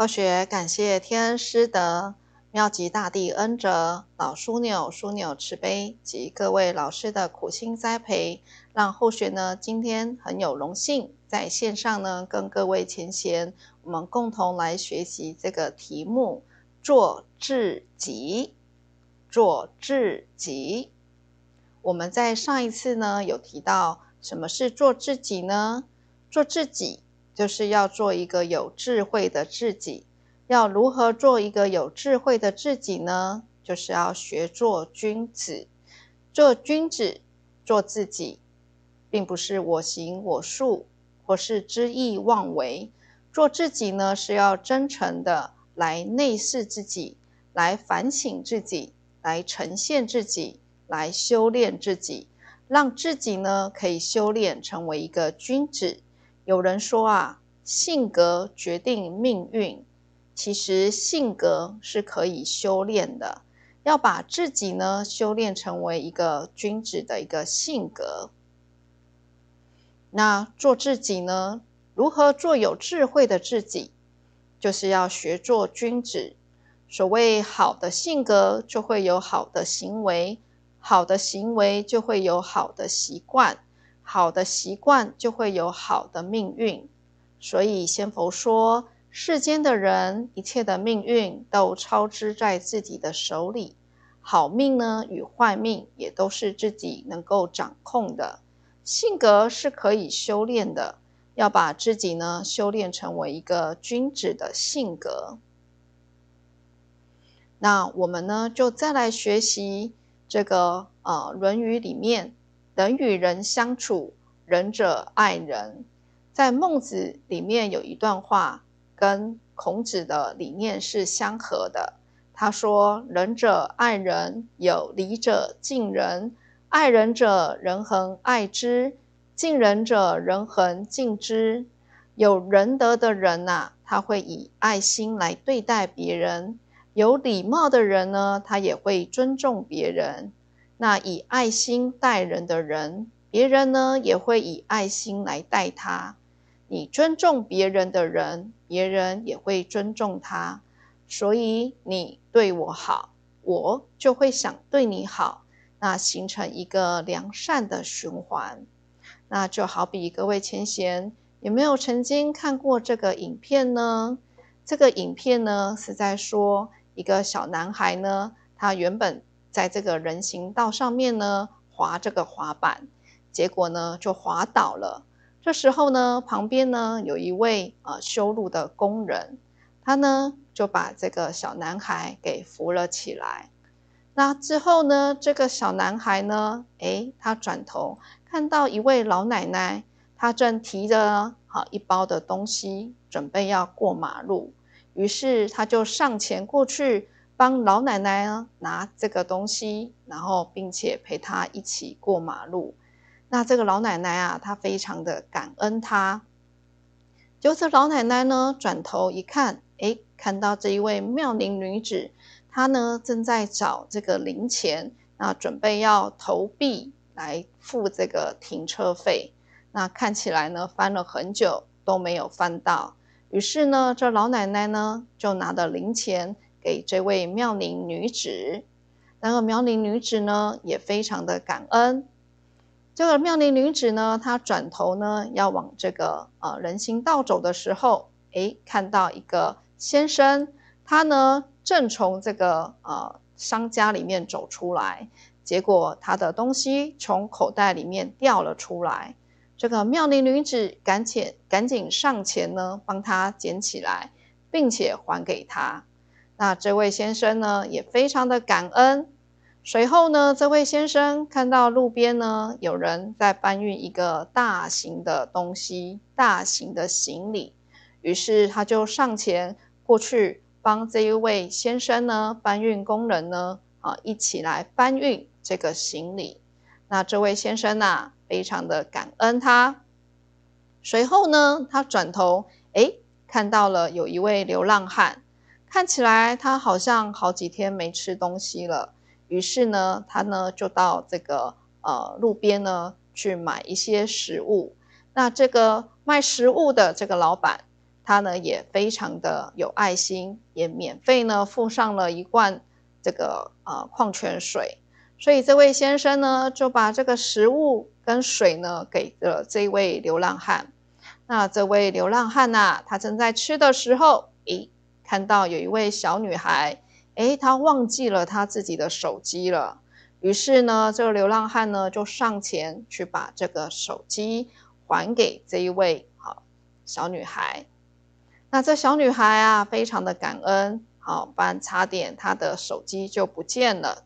后学感谢天恩师德、妙极大地恩泽、老枢纽、枢纽慈悲及各位老师的苦心栽培，让后学呢今天很有荣幸在线上呢跟各位前贤，我们共同来学习这个题目：做自己，做自己。我们在上一次呢有提到，什么是做自己呢？做自己。就是要做一个有智慧的自己。要如何做一个有智慧的自己呢？就是要学做君子。做君子，做自己，并不是我行我素，或是恣意妄为。做自己呢，是要真诚的来内视自己，来反省自己，来呈现自己，来修炼自己，让自己呢可以修炼成为一个君子。有人说啊，性格决定命运。其实性格是可以修炼的，要把自己呢修炼成为一个君子的一个性格。那做自己呢？如何做有智慧的自己？就是要学做君子。所谓好的性格，就会有好的行为；好的行为，就会有好的习惯。好的习惯就会有好的命运，所以仙佛说，世间的人一切的命运都操之在自己的手里，好命呢与坏命也都是自己能够掌控的。性格是可以修炼的，要把自己呢修炼成为一个君子的性格。那我们呢就再来学习这个呃《论语》里面。人与人相处，仁者爱人。在孟子里面有一段话，跟孔子的理念是相合的。他说：“仁者爱人，有礼者敬人。爱人者，人恒爱之；敬人者，人恒敬之。有仁德的人呐，他会以爱心来对待别人；有礼貌的人呢，他也会尊重别人。”那以爱心待人的人，别人呢也会以爱心来待他。你尊重别人的人，别人也会尊重他。所以你对我好，我就会想对你好，那形成一个良善的循环。那就好比各位前贤有没有曾经看过这个影片呢？这个影片呢是在说一个小男孩呢，他原本。在这个人行道上面呢，滑这个滑板，结果呢就滑倒了。这时候呢，旁边呢有一位呃修路的工人，他呢就把这个小男孩给扶了起来。那之后呢，这个小男孩呢，诶，他转头看到一位老奶奶，她正提着好一包的东西，准备要过马路，于是他就上前过去。帮老奶奶呢拿这个东西，然后并且陪她一起过马路。那这个老奶奶啊，她非常的感恩他。就是老奶奶呢转头一看，哎，看到这一位妙龄女子，她呢正在找这个零钱，那准备要投币来付这个停车费。那看起来呢翻了很久都没有翻到，于是呢这老奶奶呢就拿着零钱。给这位妙龄女子，然后妙龄女子呢也非常的感恩。这个妙龄女子呢，她转头呢要往这个呃人行道走的时候，诶，看到一个先生，他呢正从这个呃商家里面走出来，结果他的东西从口袋里面掉了出来。这个妙龄女子赶紧赶紧上前呢，帮他捡起来，并且还给他。那这位先生呢，也非常的感恩。随后呢，这位先生看到路边呢有人在搬运一个大型的东西，大型的行李，于是他就上前过去帮这一位先生呢搬运工人呢啊一起来搬运这个行李。那这位先生呐，非常的感恩他。随后呢，他转头哎看到了有一位流浪汉。看起来他好像好几天没吃东西了，于是呢，他呢就到这个呃路边呢去买一些食物。那这个卖食物的这个老板，他呢也非常的有爱心，也免费呢附上了一罐这个呃矿泉水。所以这位先生呢就把这个食物跟水呢给了这位流浪汉。那这位流浪汉呐，他正在吃的时候，诶，看到有一位小女孩，诶，她忘记了她自己的手机了。于是呢，这个流浪汉呢就上前去把这个手机还给这一位好小女孩。那这小女孩啊，非常的感恩，好，不然差点她的手机就不见了。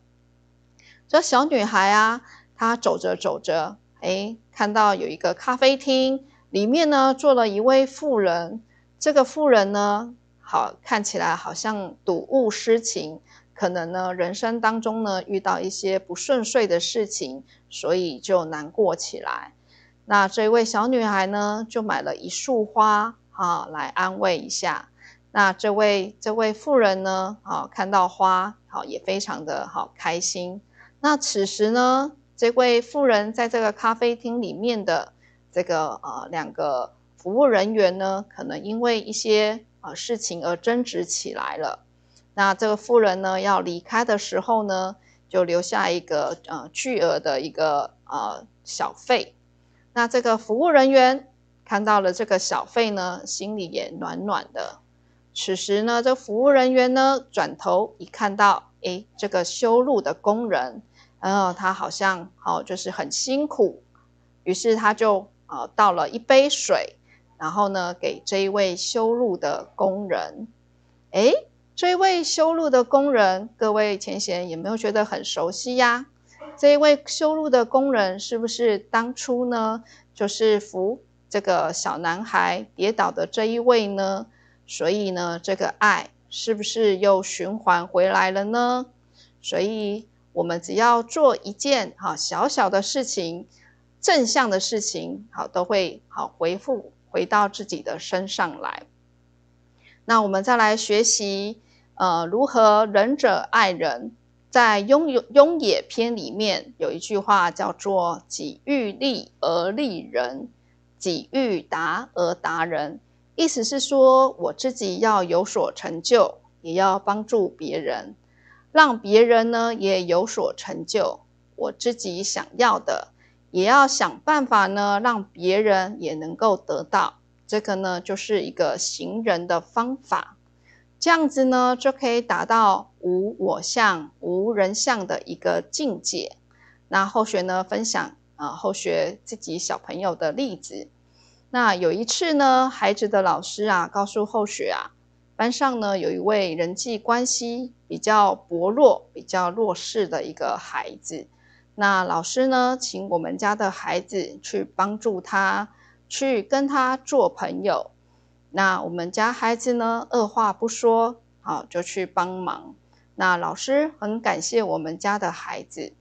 这小女孩啊，她走着走着，哎，看到有一个咖啡厅，里面呢坐了一位妇人。这个妇人呢，好看起来好像睹物思情，可能呢人生当中呢遇到一些不顺遂的事情，所以就难过起来。那这位小女孩呢，就买了一束花。啊，来安慰一下。那这位这位妇人呢？啊，看到花，好也非常的好开心。那此时呢，这位妇人在这个咖啡厅里面的这个呃两个服务人员呢，可能因为一些呃事情而争执起来了。那这个妇人呢要离开的时候呢，就留下一个呃巨额的一个呃小费。那这个服务人员。看到了这个小费呢，心里也暖暖的。此时呢，这服务人员呢转头一看到，哎，这个修路的工人，呃，他好像哦，就是很辛苦。于是他就呃倒了一杯水，然后呢给这一位修路的工人。哎，这一位修路的工人，各位前贤有没有觉得很熟悉呀？这一位修路的工人是不是当初呢，就是扶？这个小男孩跌倒的这一位呢，所以呢，这个爱是不是又循环回来了呢？所以，我们只要做一件哈小小的事情，正向的事情，好都会好回复回到自己的身上来。那我们再来学习，呃，如何仁者爱人。在《庸有庸也篇》里面有一句话叫做“己欲立而立人”。己欲达而达人，意思是说，我自己要有所成就，也要帮助别人，让别人呢也有所成就。我自己想要的，也要想办法呢，让别人也能够得到。这个呢，就是一个行人的方法。这样子呢，就可以达到无我相、无人相的一个境界。那后学呢，分享。啊，后学自己小朋友的例子。那有一次呢，孩子的老师啊，告诉后学啊，班上呢有一位人际关系比较薄弱、比较弱势的一个孩子。那老师呢，请我们家的孩子去帮助他，去跟他做朋友。那我们家孩子呢，二话不说，好就去帮忙。那老师很感谢我们家的孩子。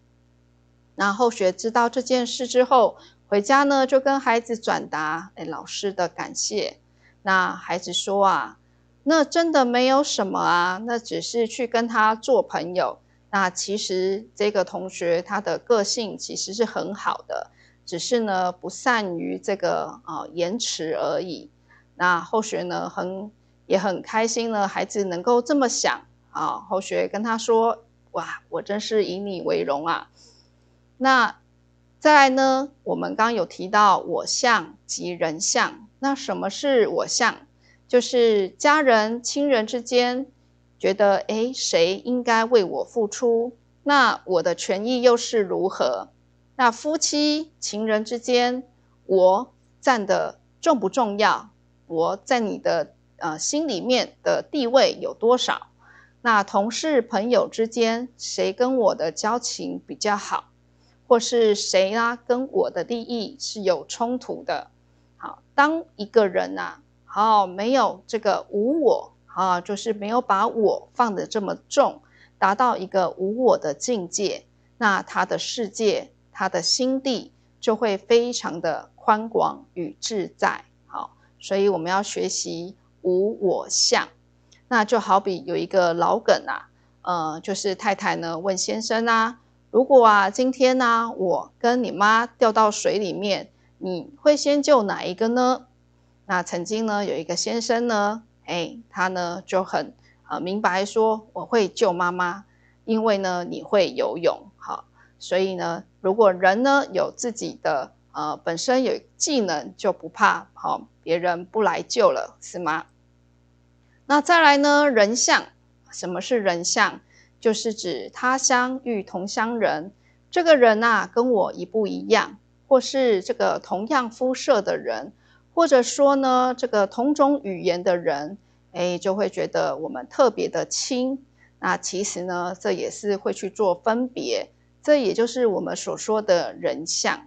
那后学知道这件事之后，回家呢就跟孩子转达哎老师的感谢。那孩子说啊，那真的没有什么啊，那只是去跟他做朋友。那其实这个同学他的个性其实是很好的，只是呢不善于这个啊言辞而已。那后学呢很也很开心呢，孩子能够这么想啊。后学跟他说，哇，我真是以你为荣啊。那再来呢？我们刚刚有提到我相及人相。那什么是我相？就是家人、亲人之间觉得，哎，谁应该为我付出？那我的权益又是如何？那夫妻、情人之间，我占的重不重要？我在你的呃心里面的地位有多少？那同事、朋友之间，谁跟我的交情比较好？或是谁啦，跟我的利益是有冲突的。好，当一个人呐，好没有这个无我啊，就是没有把我放得这么重，达到一个无我的境界，那他的世界，他的心地就会非常的宽广与自在。好，所以我们要学习无我相。那就好比有一个老梗啊，呃，就是太太呢问先生啊。如果啊，今天呢，我跟你妈掉到水里面，你会先救哪一个呢？那曾经呢，有一个先生呢，哎，他呢就很呃明白说，我会救妈妈，因为呢你会游泳，好，所以呢，如果人呢有自己的呃本身有技能，就不怕好别人不来救了，是吗？那再来呢，人相，什么是人相？就是指他乡遇同乡人，这个人呐跟我一不一样，或是这个同样肤色的人。或者说呢，这个同种语言的人，哎，就会觉得我们特别的亲。那其实呢，这也是会去做分别，这也就是我们所说的人相。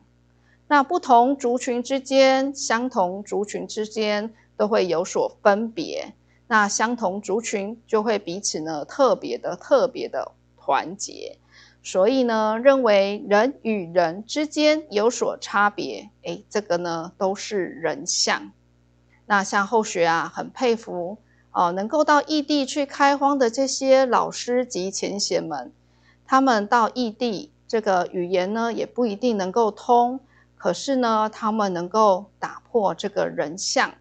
那不同族群之间，相同族群之间都会有所分别。那相同族群就会彼此呢特别的、特别的团结。所以呢，认为人与人之间有所差别，哎，这个呢都是人相。那像后学啊，很佩服哦，能够到异地去开荒的这些老师及前贤们，他们到异地，这个语言呢也不一定能够通，可是呢，他们能够打破这个人相，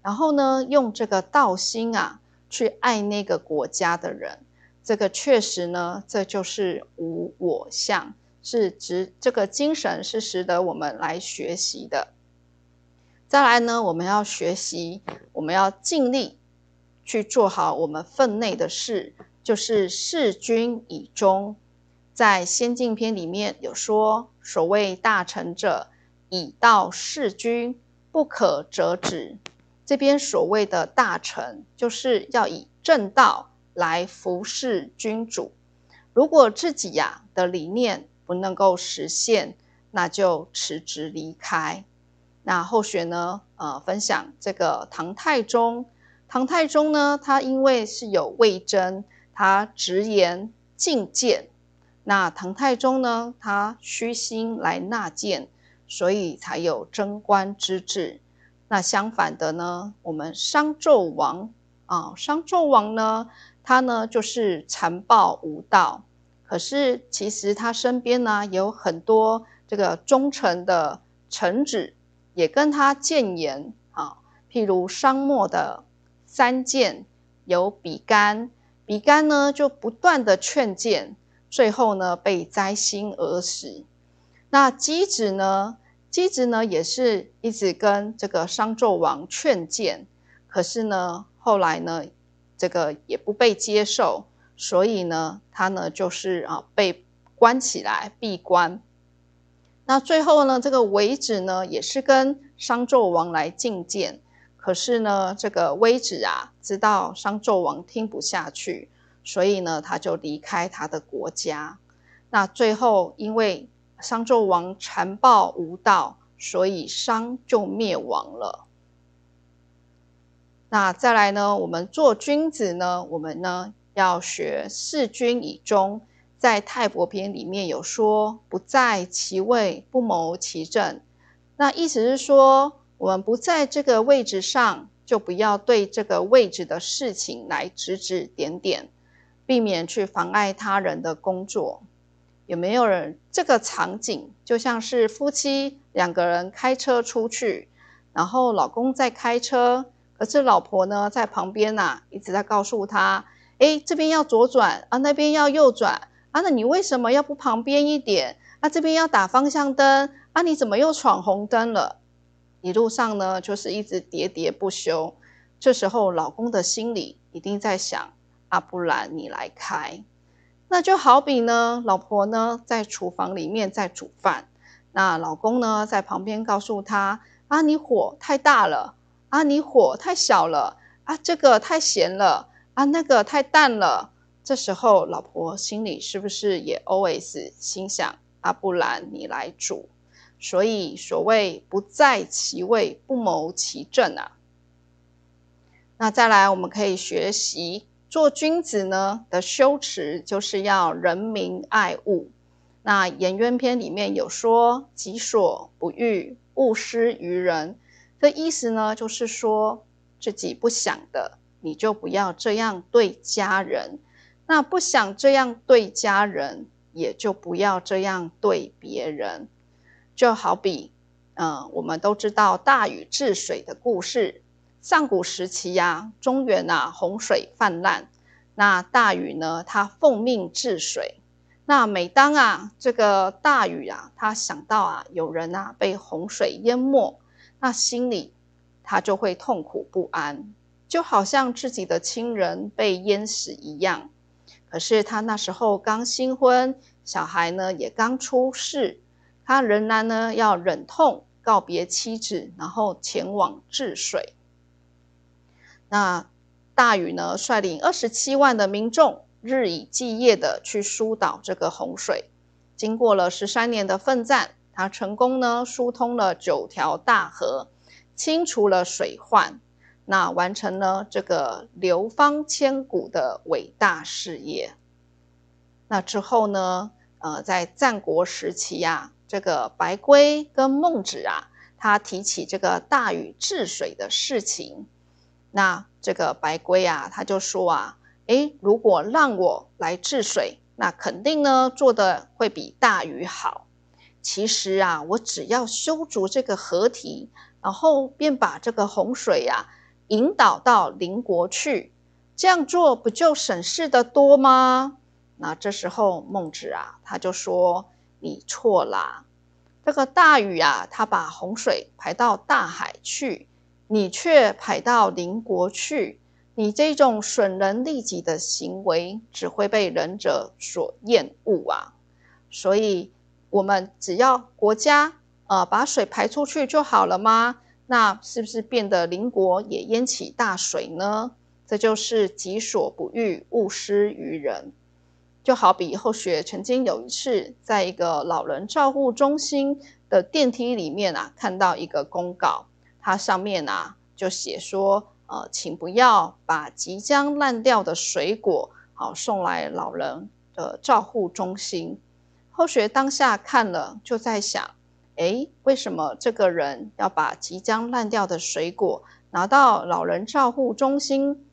然后呢，用这个道心啊，去爱那个国家的人。这个确实呢，这就是无我相，是值这个精神是值得我们来学习的。再来呢，我们要学习，我们要尽力去做好我们分内的事，就是事君以忠。在先进篇里面有说，所谓大成者，以道事君，不可折止。这边所谓的大成，就是要以正道。来服侍君主，如果自己呀的理念不能够实现，那就辞职离开。那后学呢？呃，分享这个唐太宗。唐太宗呢，他因为是有魏征，他直言进谏。那唐太宗呢，他虚心来纳谏，所以才有贞观之治。那相反的呢，我们商纣王啊，商纣王呢？他呢，就是残暴无道，可是其实他身边呢有很多这个忠臣的臣子，也跟他谏言啊。譬如商末的三谏，有比干，比干呢就不断的劝谏，最后呢被灾星而死。那箕子呢，箕子呢也是一直跟这个商纣王劝谏，可是呢后来呢。这个也不被接受，所以呢，他呢就是啊被关起来闭关。那最后呢，这个微子呢也是跟商纣王来觐见，可是呢，这个微子啊知道商纣王听不下去，所以呢他就离开他的国家。那最后因为商纣王残暴无道，所以商就灭亡了。那再来呢？我们做君子呢，我们呢要学事君以忠。在泰伯篇里面有说：“不在其位，不谋其政。”那意思是说，我们不在这个位置上，就不要对这个位置的事情来指指点点，避免去妨碍他人的工作。有没有人这个场景，就像是夫妻两个人开车出去，然后老公在开车。可是老婆呢，在旁边呐，一直在告诉他：“哎，这边要左转啊，那边要右转啊，那你为什么要不旁边一点？啊，这边要打方向灯啊，你怎么又闯红灯了？”一路上呢，就是一直喋喋不休。这时候，老公的心里一定在想：“啊，不然你来开。”那就好比呢，老婆呢在厨房里面在煮饭，那老公呢在旁边告诉他：“啊，你火太大了。”啊，你火太小了啊，这个太咸了啊，那个太淡了。这时候，老婆心里是不是也 always 心想啊？不然你来煮。所以，所谓不在其位，不谋其政啊。那再来，我们可以学习做君子呢的修持，就是要人民爱物。那《颜渊篇》里面有说：“己所不欲，勿施于人。”的意思呢，就是说自己不想的，你就不要这样对家人；那不想这样对家人，也就不要这样对别人。就好比，嗯，我们都知道大禹治水的故事，上古时期呀，中原啊洪水泛滥，那大禹呢，他奉命治水。那每当啊这个大禹啊，他想到啊有人啊被洪水淹没，那心里他就会痛苦不安，就好像自己的亲人被淹死一样。可是他那时候刚新婚，小孩呢也刚出世，他仍然呢要忍痛告别妻子，然后前往治水。那大禹呢，率领二十七万的民众，日以继夜的去疏导这个洪水。经过了十三年的奋战，他成功呢疏通了九条大河，清除了水患，那完成了这个流芳千古的伟大事业。那之后呢，呃，在战国时期呀，这个白圭跟孟子啊，他提起这个大禹治水的事情。那这个白龟啊，他就说啊，诶，如果让我来治水，那肯定呢做的会比大禹好。其实啊，我只要修筑这个河堤，然后便把这个洪水呀引导到邻国去，这样做不就省事的多吗？那这时候孟子啊，他就说你错啦，这个大禹啊，他把洪水排到大海去。你却排到邻国去，你这种损人利己的行为只会被仁者所厌恶啊！所以，我们只要国家呃把水排出去就好了吗？那是不是变得邻国也淹起大水呢？这就是己所不欲，勿施于人。就好比后学曾经有一次，在一个老人照护中心的电梯里面啊，看到一个公告。它上面啊就写说，呃，请不要把即将烂掉的水果好送来老人的照护中心。后学当下看了，就在想，诶，为什么这个人要把即将烂掉的水果拿到老人照护中心？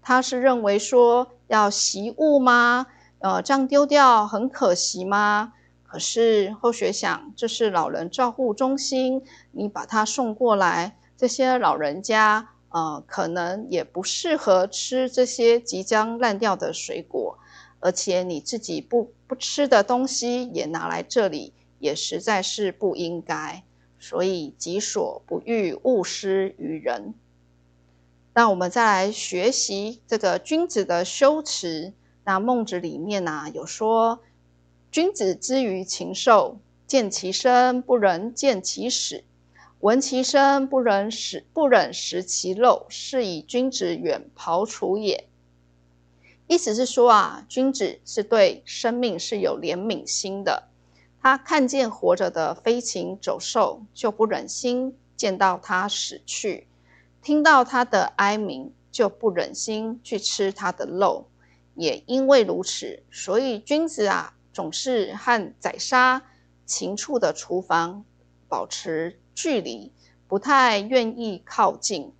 他是认为说要习物吗？呃，这样丢掉很可惜吗？可是后学想，这是老人照护中心，你把他送过来，这些老人家呃，可能也不适合吃这些即将烂掉的水果，而且你自己不不吃的东西也拿来这里，也实在是不应该。所以己所不欲，勿施于人。那我们再来学习这个君子的修辞。那孟子里面呢有说。君子之于禽兽，见其生不忍见其死，闻其声不忍食不忍食其肉，是以君子远庖厨也。意思是说啊，君子是对生命是有怜悯心的，他看见活着的飞禽走兽，就不忍心见到它死去；听到它的哀鸣，就不忍心去吃它的肉。也因为如此，所以君子啊。总是和宰杀禽畜的厨房保持距离，不太愿意靠近，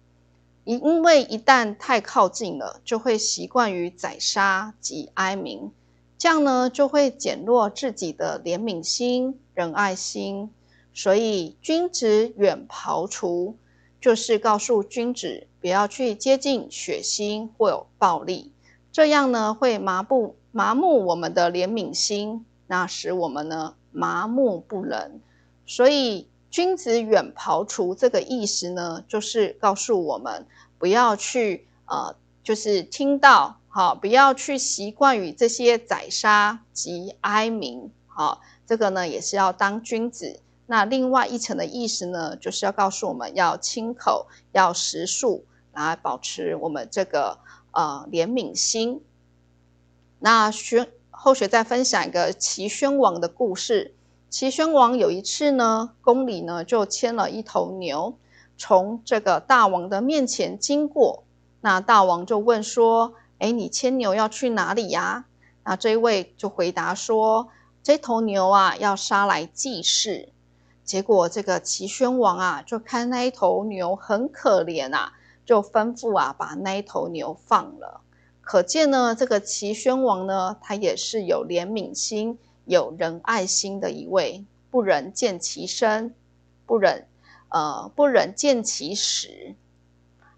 因因为一旦太靠近了，就会习惯于宰杀及哀鸣，这样呢就会减弱自己的怜悯心、仁爱心。所以君子远庖厨，就是告诉君子不要去接近血腥或有暴力，这样呢会麻木。麻木我们的怜悯心，那使我们呢麻木不仁。所以君子远庖厨这个意思呢，就是告诉我们不要去呃，就是听到好，不要去习惯于这些宰杀及哀鸣。好，这个呢也是要当君子。那另外一层的意思呢，就是要告诉我们要亲口，要食素，来保持我们这个呃怜悯心。那宣后学再分享一个齐宣王的故事。齐宣王有一次呢，宫里呢就牵了一头牛，从这个大王的面前经过。那大王就问说：“哎，你牵牛要去哪里呀？”那这位就回答说：“这头牛啊，要杀来祭祀。”结果这个齐宣王啊，就看那一头牛很可怜啊，就吩咐啊，把那一头牛放了。可见呢，这个齐宣王呢，他也是有怜悯心、有仁爱心的一位，不忍见其生，不忍，呃，不忍见其死。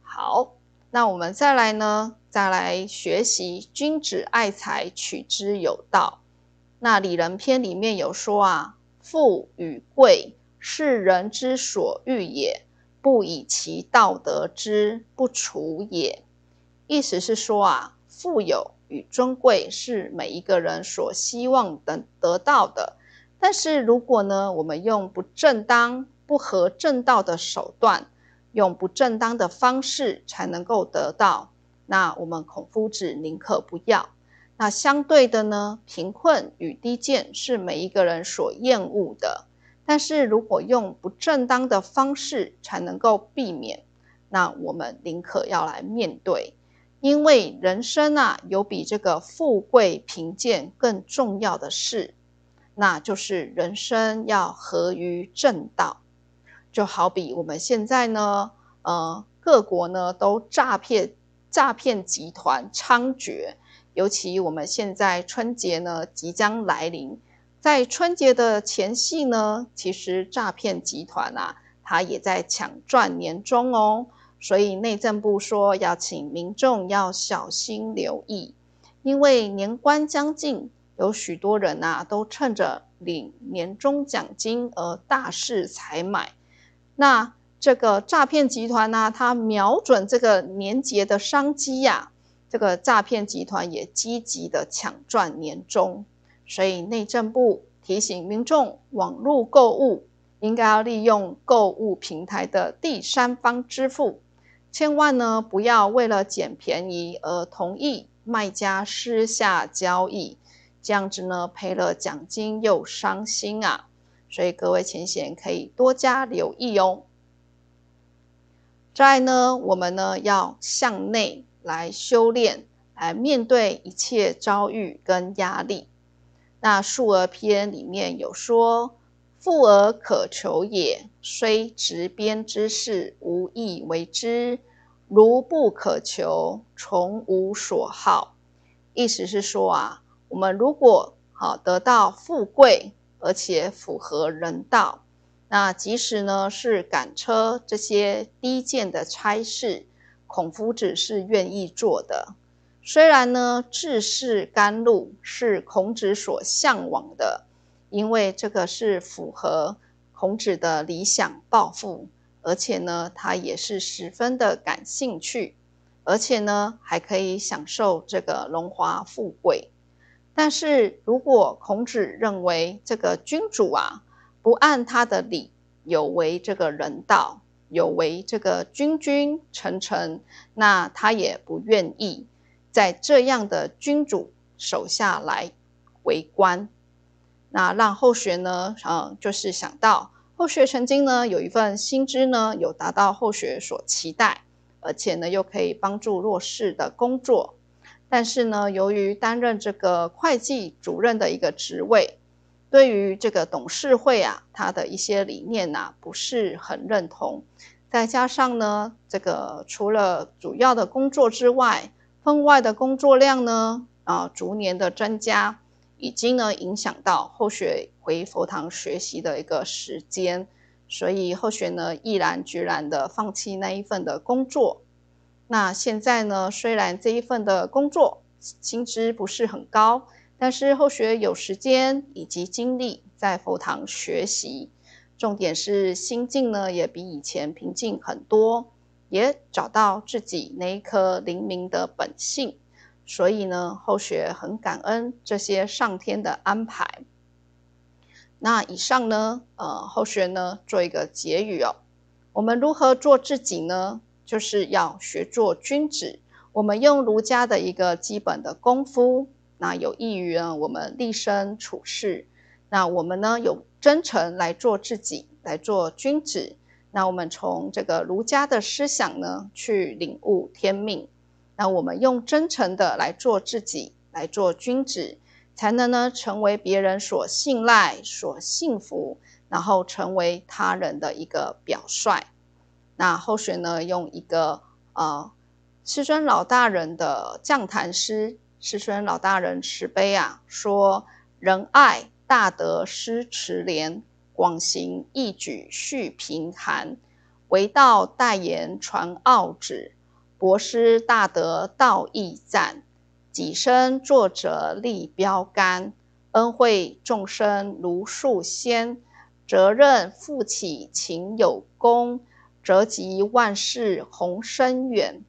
好，那我们再来呢，再来学习“君子爱财，取之有道”。那《里仁篇》里面有说啊，“富与贵，是人之所欲也，不以其道得之，不处也。”意思是说啊，富有与尊贵是每一个人所希望的得到的，但是如果呢，我们用不正当、不合正道的手段，用不正当的方式才能够得到，那我们孔夫子宁可不要。那相对的呢，贫困与低贱是每一个人所厌恶的，但是如果用不正当的方式才能够避免，那我们宁可要来面对，因为人生啊，有比这个富贵贫贱更重要的事，那就是人生要合于正道。就好比我们现在呢，呃，各国呢都诈骗诈骗集团猖獗，尤其我们现在春节呢即将来临，在春节的前夕呢，其实诈骗集团啊，它也在抢赚年终哦。所以内政部说要请民众要小心留意，因为年关将近，有许多人啊都趁着领年终奖金而大肆采买。那这个诈骗集团呢，它瞄准这个年节的商机呀，这个诈骗集团也积极的抢赚年终，所以内政部提醒民众，网络购物应该要利用购物平台的第三方支付，千万呢不要为了捡便宜而同意卖家私下交易，这样子呢赔了奖金又伤心啊。所以各位前贤可以多加留意哦。再呢，我们呢要向内来修炼，来面对一切遭遇跟压力。那《述而篇》里面有说：“富而可求也，虽执鞭之事，无益为之；如不可求，从无所好。”意思是说啊，我们如果好得到富贵。而且符合人道，那即使呢是赶车这些低贱的差事，孔夫子是愿意做的。虽然呢治世甘露是孔子所向往的，因为这个是符合孔子的理想抱负，而且呢他也是十分的感兴趣，而且呢还可以享受这个荣华富贵。但是如果孔子认为这个君主啊不按他的礼，有违这个人道，有违这个君君臣臣，那他也不愿意在这样的君主手下来为官。那让后学呢，嗯，就是想到后学曾经呢有一份薪资呢，有达到后学所期待，而且呢又可以帮助弱势的工作。但是呢，由于担任这个会计主任的一个职位，对于这个董事会啊，他的一些理念呐，不是很认同。再加上呢，这个除了主要的工作之外，分外的工作量呢，啊，逐年的增加，已经呢影响到后学回佛堂学习的一个时间，所以后学呢毅然决然的放弃那一份的工作。那现在呢？虽然这一份的工作薪资不是很高，但是后学有时间以及精力在佛堂学习，重点是心境呢也比以前平静很多，也找到自己那一颗灵敏的本性，所以呢后学很感恩这些上天的安排。那以上呢，呃，后学呢做一个结语哦，我们如何做自己呢？就是要学做君子。我们用儒家的一个基本的功夫，那有益于呢我们立身处世。那我们呢有真诚来做自己，来做君子。那我们从这个儒家的思想呢去领悟天命。那我们用真诚的来做自己，来做君子，才能呢成为别人所信赖、所信服，然后成为他人的一个表率。那后学呢，用一个呃师尊老大人的降坛诗，师尊老大人慈悲啊，说仁爱大德施慈怜，广行义举续贫寒，为道代言传奥旨，博施大德道义赞，己身作者立标杆，恩惠众生如树仙，责任负起勤有功，泽及万事宏深远。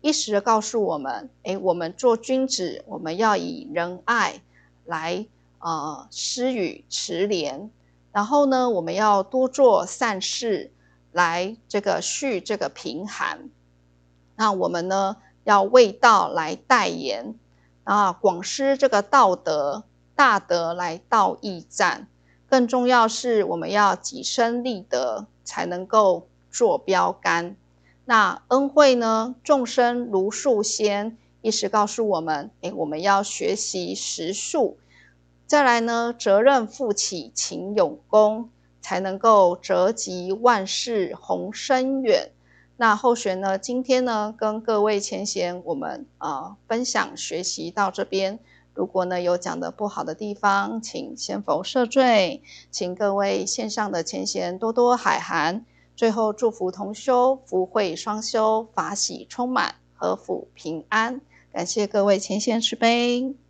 一时告诉我们，哎，我们做君子，我们要以仁爱来呃施与慈怜，然后呢，我们要多做善事来这个续这个贫寒。那我们呢，要为道来代言啊，广施这个道德大德来道义赞。更重要是，我们要己身立德，才能够做标杆。那恩惠呢？众生如树仙，意思告诉我们：哎，我们要学习实树。再来呢，责任负起，勤有功，才能够折及万事，宏深远。那后学呢？今天呢，跟各位前贤我们啊分享学习到这边。如果呢有讲的不好的地方，请先否赦罪，请各位线上的前贤多多海涵。最后祝福同修福慧双修，法喜充满，和福平安。感谢各位前贤慈悲。